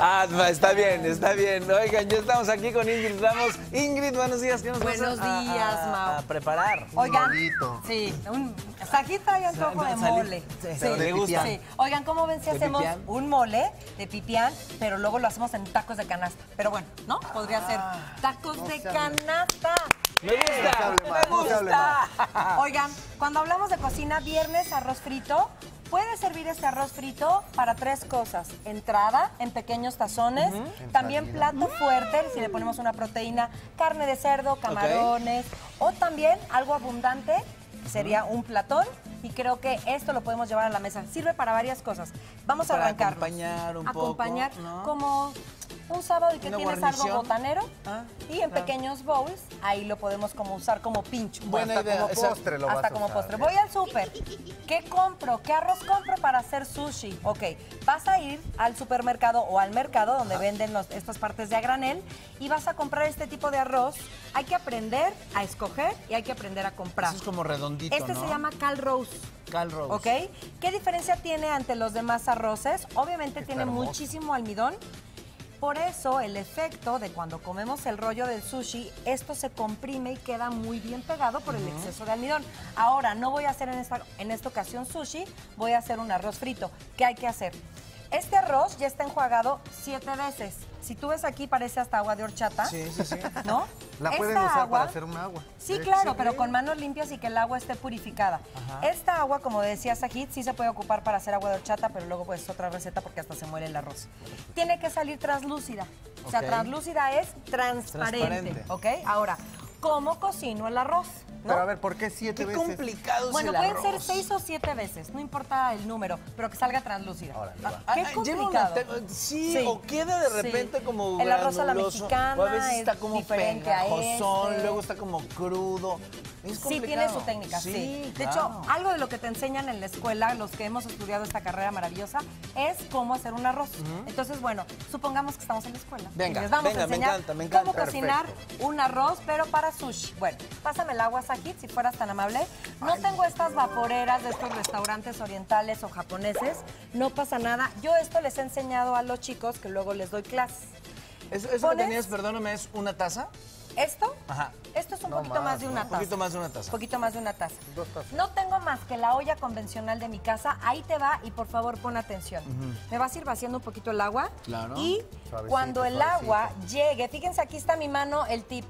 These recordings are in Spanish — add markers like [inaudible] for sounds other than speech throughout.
Ah, está bien, está bien. Oigan, ya estamos aquí con Ingrid Ramos. Ingrid, buenos días. ¿Qué nos Buenos a- a- días, a- Mau. A preparar. Oigan, molito. sí, un sajita y antojo de mole. Sí, Sí, de gusta. sí. Oigan, ¿cómo ven si ¿De hacemos pipián? un mole de pipián, pero luego lo hacemos en tacos de canasta? Pero bueno, ¿no? Podría ser tacos de canasta. Me gusta. Me no gusta. Oigan, cuando hablamos de cocina, viernes, arroz frito. Puede servir este arroz frito para tres cosas. Entrada en pequeños tazones, también plato fuerte, si le ponemos una proteína, carne de cerdo, camarones, o también algo abundante, sería un platón. Y creo que esto lo podemos llevar a la mesa. Sirve para varias cosas. Vamos a arrancar. acompañar un poco, Acompañar ¿no? como un sábado y que tienes guarnición. algo botanero. Ah, y en claro. pequeños bowls, ahí lo podemos como usar como pincho. Buena Hasta idea. como postre lo vas Hasta a como usar, postre. ¿eh? Voy al súper. ¿Qué compro? ¿Qué arroz compro para hacer sushi? Ok, vas a ir al supermercado o al mercado donde venden los- estas partes de a granel y vas a comprar este tipo de arroz. Hay que aprender a escoger y hay que aprender a comprar. Eso es como redondito, Este ¿no? se llama Cal Rose. Cal Rose. ¿Ok? ¿Qué diferencia tiene ante los demás arroces? Obviamente tiene hermoso. muchísimo almidón. Por eso el efecto de cuando comemos el rollo del sushi, esto se comprime y queda muy bien pegado por el exceso de almidón. Ahora, no voy a hacer en esta, en esta ocasión sushi, voy a hacer un arroz frito. ¿Qué hay que hacer? Este arroz ya está enjuagado siete veces. Si tú ves aquí parece hasta agua de horchata. Sí, sí, sí. ¿No? La Esta pueden usar agua- para hacer un agua. Sí, De claro, pero con manos limpias y que el agua esté purificada. Esta agua, como decía Sajid, sí se puede ocupar para hacer agua de horchata, pero luego pues es otra receta porque hasta se muere el arroz. Tiene que salir translúcida. O sea, translúcida es transparente, Transparente. ¿ok? Ahora, ¿cómo cocino el arroz? ¿No? Pero a ver, ¿por qué siete Qué veces? complicado bueno, pueden arroz. ser seis o siete veces, no importa el número, pero que salga translúcida. Órale, Ah. Qué una complicado. te- sí, Sí, o queda de sí. repente como El arroz a la mexicana o a veces es está como diferente a pegajosón, este. luego está como crudo. Es Sí, tiene su técnica, sí. De hecho, algo de lo que te enseñan en la escuela, los que hemos estudiado esta carrera maravillosa, es cómo hacer un arroz. Entonces, bueno, supongamos que estamos en la escuela. Venga, y les vamos venga, a me enseñar encanta, me encanta. cómo cocinar un arroz, pero para sushi. Bueno, pásame el agua, Sajid, si fueras tan amable. No tengo estas vaporeras de estos restaurantes orientales o japoneses. No pasa nada. Yo esto les he enseñado a los chicos que luego les doy clases. ¿Eso, eso que tenías, perdóname, es una taza? ¿Esto? Ajá. Esto es un No poquito más, más de ¿no? una Un taza. poquito más de una taza. poquito más de una taza. Dos tazas. No tengo más que la olla convencional de mi casa. Ahí te va y por favor pon atención. Me vas a ir vaciando un poquito el agua. Claro. Y Suavecito, cuando el suavecito. agua llegue, fíjense aquí está mi mano, el tip.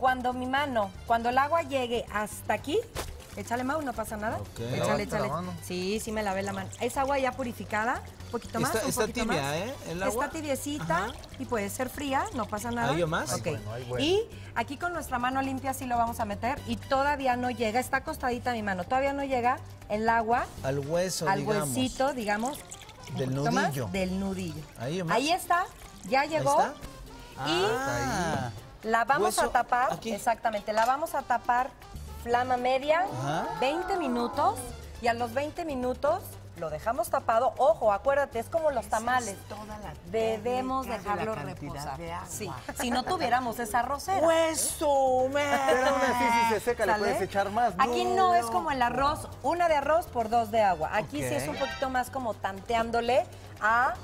Cuando mi mano, cuando el agua llegue hasta aquí, échale Mau, no pasa nada. Échale, ¿Lavaste échale. la mano? Sí, sí me lavé la mano. Es agua ya purificada, un poquito más, Está- un está poquito tibia, más. ¿eh? El agua. Está tibiecita Ajá. y puede ser fría, no pasa nada. ¿Hay más? Ok. Ay, bueno, ay, bueno. Y aquí con nuestra mano limpia sí lo vamos a meter y todavía no llega, está acostadita mi mano, todavía no llega el agua Al hueso, al digamos. huesito, digamos, Del más nudillo. del nudillo. Ahí más. está, ya llegó. está? Y Ah. La vamos Hueso a tapar, aquí. exactamente, la vamos a tapar flama media, Ajá. 20 minutos y a los 20 minutos lo dejamos tapado. Ojo, acuérdate, es como los tamales. Debemos dejarlo reposar. Sí, si no tuviéramos esa rosera. ¡Hueso, man! Pero aún así, si se seca, le puedes echar más. Aquí no es como el arroz, una de arroz por dos de agua. Aquí sí es un poquito más como tanteándole a,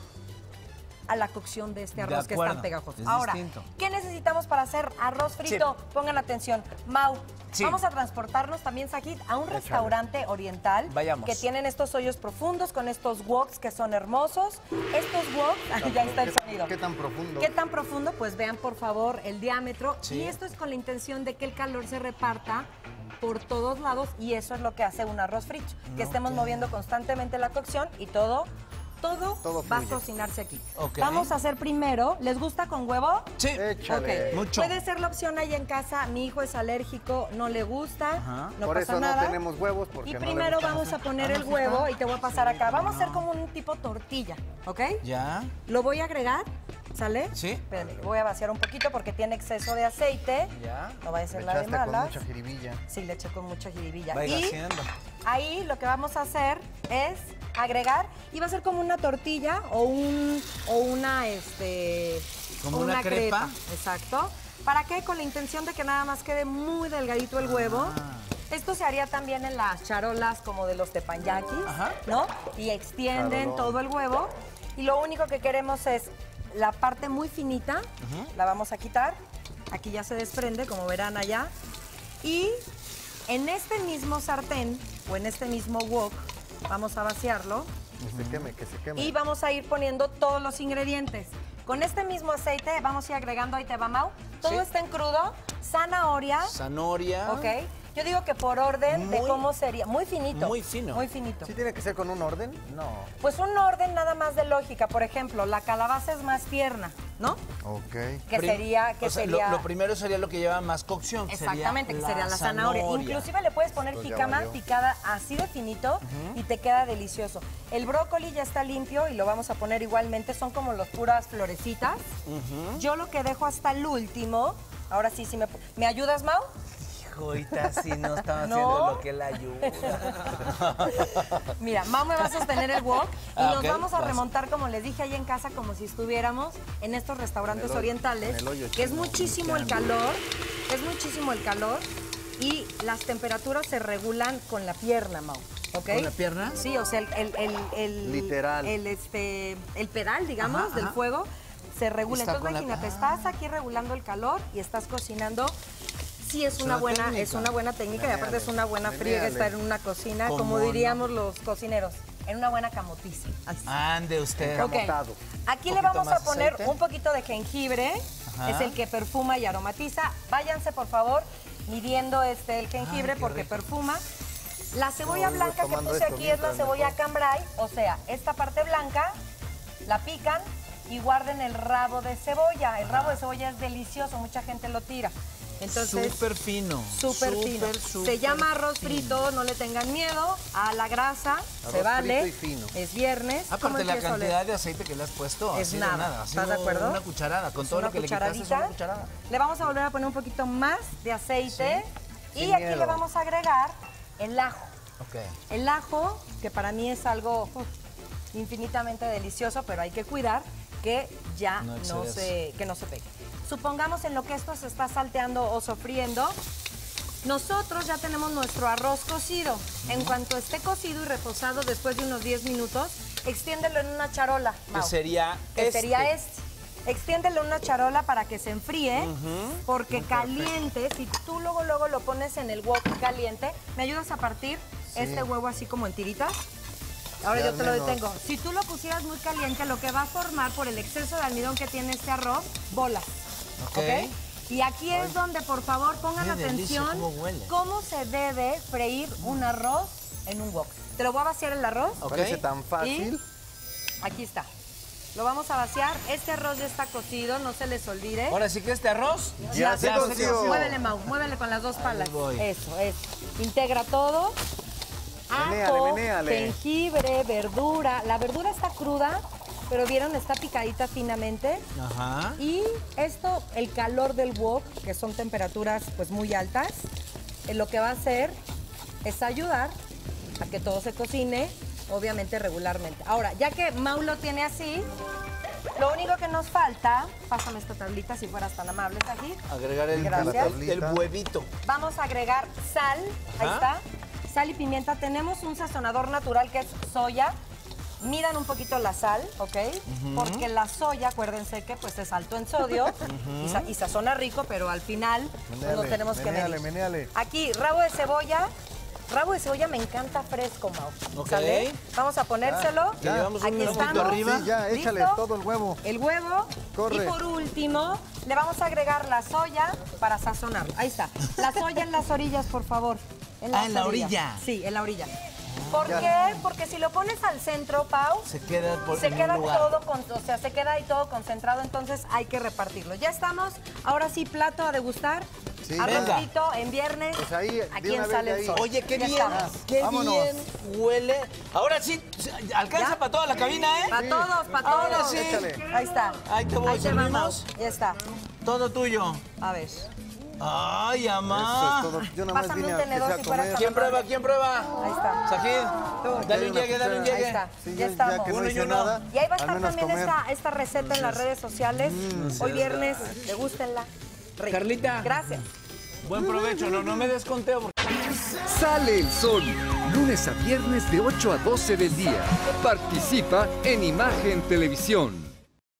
a la cocción de este De arroz que es tan pegajoso. es Ahora, distinto. ¿qué necesitamos para hacer arroz frito? Pongan atención. Mau, Sí. vamos a transportarnos también, Sajid, a un restaurante oriental Vayamos. que tienen estos hoyos profundos con estos woks que son hermosos. Estos woks, [laughs] ya está el ¿Qué- sonido. ¿Qué tan profundo? ¿Qué tan profundo? Pues vean por favor el diámetro. Sí. Y esto es con la intención de que el calor se reparta por todos lados y eso es lo que hace un arroz frito. Que estemos moviendo constantemente la cocción y todo, todo, Todo va a cocinarse aquí. Ok. Vamos a hacer primero, ¿les gusta con huevo? Sí. Échale. Ok. Mucho. Puede ser la opción ahí en casa, mi hijo es alérgico, no le gusta, Ajá. no Por pasa eso nada. no tenemos huevos porque y no le primero vamos a poner el huevo y te voy a pasar acá. Vamos a hacer como un tipo tortilla, ¿ok? ¿Ya? Lo voy a agregar, ¿sale? Sí. Espérame, voy a vaciar un poquito porque tiene exceso de aceite. Ya. No vaya a Le ser la de echaste con malas. mucha jiribilla. Sí, le eché con mucha jiribilla. Vaya y haciendo. ahí lo que vamos a hacer es agregar y va a ser como una tortilla o un o una este Como una crepa. Exacto. ¿Para qué? Con la intención de que nada más quede muy delgadito el huevo. Ah. Esto se haría también en las charolas como de los tepanyakis, Ajá. ¿no? Y extienden Charolón. todo el huevo. Y lo único que queremos es la parte muy finita, la vamos a quitar. Aquí ya se desprende, como verán allá. Y en este mismo sartén o en este mismo wok, vamos a vaciarlo Que se queme, que se queme. y vamos a ir poniendo todos los ingredientes. Con este mismo aceite vamos a ir agregando, ahí te va Mau, todo Sí. está en crudo, zanahoria, Zanahoria. ¿ok? Yo digo que por orden de cómo sería, muy finito. muy fino. Muy finito. ¿Sí tiene que ser con un orden? No. Pues un orden nada más de lógica, por ejemplo, la calabaza es más tierna, ¿no? Ok. Que Prim- sería, que o sea, sería... Lo, lo primero sería lo que lleva más cocción. que sería Exactamente, que sería la zanahoria. Inclusive le puedes poner ya jicama picada así de finito y te queda delicioso. El brócoli ya está limpio y lo vamos a poner igualmente. Son como las puras florecitas. Yo lo que dejo hasta el último. Ahora sí, sí me, ¿me ayudas, Mau? Sí, no estaba ¿No? haciendo lo que la ayuda. [laughs] Mira, Mau me va a sostener el wok y Ah, nos vamos a vas. remontar, como les dije ahí en casa, como si estuviéramos en estos restaurantes En el hoyo- orientales, en el hoyo que es muchísimo el calor, es muchísimo el calor y las temperaturas se regulan con la pierna, Mau. ¿ok? ¿Con la pierna? Sí, o sea, el, el, el- el- Literal. El, este, el pedal, digamos, Ajá, del ajá. fuego se regula. Está Entonces, la- imagínate, estás aquí regulando el calor y estás cocinando. Sí, es, Es una, una buena, técnica. es una buena técnica y aparte es una buena friega estar en una cocina, ¿Cómo como no? diríamos los cocineros, en una buena camotiza. Así. Ande usted. Ok. camotado. Aquí le vamos a poner aceite. un poquito de jengibre, Ajá. es el que perfuma y aromatiza. Váyanse, por favor, midiendo este el jengibre Ay, porque rico. perfuma. La cebolla No, blanca que puse aquí es la cebolla mejor. cambray, o sea, esta parte blanca la pican y guarden el rabo de cebolla. El rabo de cebolla es delicioso, mucha gente lo tira. Entonces, Súper fino. Súper fino. Se llama arroz fino. frito, no le tengan miedo a la grasa, se vale. frito y fino. Es viernes. ¿Cómo Aparte, la cantidad de aceite que le has puesto Es sido nada. nada. Ha ¿Estás de acuerdo? Una cucharada. Con Es todo lo que le quitaste es una cucharada. Le vamos a volver a poner un poquito más de aceite. Y Sin aquí miedo. le vamos a agregar el ajo. Ok. El ajo, que para mí es algo infinitamente delicioso, pero hay que cuidar que ya No se, que no se pegue. Supongamos en lo que esto se está salteando o sofriendo, nosotros ya tenemos nuestro arroz cocido. En cuanto esté cocido y reposado después de unos 10 minutos, extiéndelo en una charola. Que Mau. sería Que este. sería este. Extiéndelo en una charola para que se enfríe, porque caliente, si tú luego luego lo pones en el wok caliente, ¿me ayudas a partir este huevo así como en tiritas? Ahora Ya yo te lo detengo. Si tú lo pusieras muy caliente, lo que va a formar por el exceso de almidón que tiene este arroz, bolas. Ok. ¿ok? Y aquí es donde, por favor, pongan atención cómo se debe freír un arroz en un wok. Te lo voy a vaciar el arroz. Ok. Parece tan fácil. Aquí está. Lo vamos a vaciar. Este arroz ya está cocido, no se les olvide. Ahora sí que este arroz. Ya se está coció. Muévele, Mau, muévele con las dos palas. Eso, eso. Integra todo. Ajo, menéale. jengibre, verdura. La verdura está cruda, pero vieron, está picadita finamente. Ajá. Y esto, el calor del wok, que son temperaturas pues muy altas, eh, lo que va a hacer es ayudar a que todo se cocine, obviamente regularmente. Ahora, ya que Mau lo tiene así, lo único que nos falta, pásame esta tablita si fueras tan amable aquí. Agregar el, Gracias. el- el huevito. Vamos a agregar sal, ahí está, sal y pimienta. Tenemos un sazonador natural que es soya. Midan un poquito la sal, ¿ok? Porque la soya, acuérdense que pues es alto en sodio y, sa- y sazona rico, pero al final pues, lo Menéale, tenemos que menéale, medir. menéale. Aquí, rabo de cebolla. Rabo de cebolla me encanta fresco, Mau. Ok. ¿Sale? Vamos a ponérselo. Ya un Aquí minutito estamos. arriba. Sí, ya, échale ¿Listo? todo el huevo. El huevo. Corre. Y por último, le vamos a agregar la soya para sazonarlo. Ahí está. La soya en las orillas, por favor. Ah, en la orilla. Sí, en la orilla. ¿Por qué? Porque si lo pones al centro, Pau, Se queda por se queda lugar. todo, con- o sea, se queda ahí todo concentrado, entonces hay que repartirlo. Ya estamos. Ahora sí, plato a degustar. Sí, Arrocito en viernes. Pues ahí, aquí en Sale el. Sol. Oye, qué bien, estamos. qué Vámonos. bien huele. Ahora sí, alcanza ¿Ya? para toda la cabina, ¿eh? Para todos, para todos. Ahora sí. Échale. Ahí está. Ahí te voy, Ahí te. Ya está. Todo tuyo. A ver. Ay, Eso amá. es todo. Yo nada más Pásame vine un a que tenedor sea si fuera ¿Quién prueba? ¿Quién prueba? Ahí está. Sajid, dale un llegue, dale un llegue. Ahí está. Sí, ya yo estamos. que no Uno y uno. nada, Y ahí va a estar también esta, esta receta en las redes sociales. Hoy viernes, degústenla. Rica. Carlita. Gracias. Buen provecho, no, no me desconteo. porque- Sale el sol. lunes a viernes de 8 a 12 del día. Participa en Imagen Televisión.